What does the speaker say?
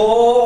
お